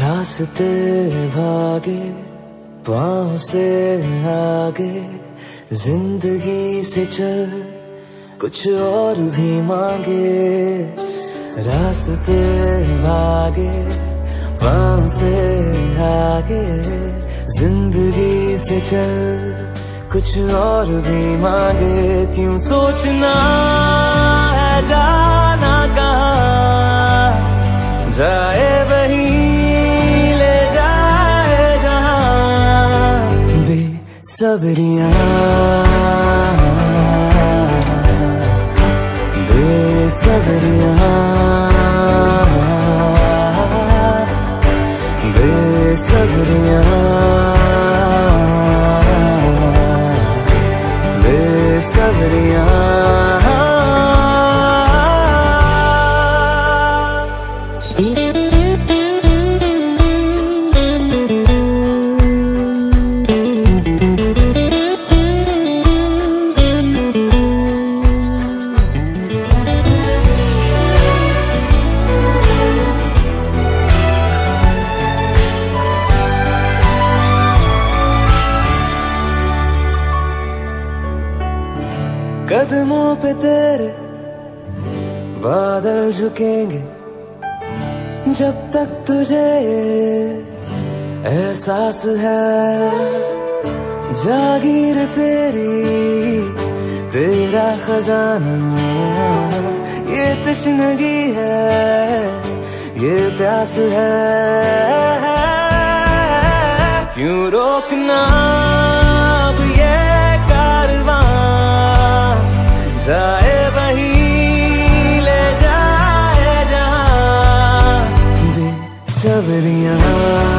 रास्ते भागे, पाँव से आगे, ज़िंदगी से चल, कुछ और भी मांगे। रास्ते भागे, पाँव से आगे, ज़िंदगी से चल, कुछ और भी मांगे। क्यों सोचना है बेसबरियाँ बेसबरियाँ बेसबरियाँ कदमों पे तेरे बादल झुकेंगे जब तक तुझे एहसास है। जागीर तेरी, तेरा खजाना, ये तश्नगी है, ये प्यास है। क्यों रोकना? ले जाए जहां बेसबरियां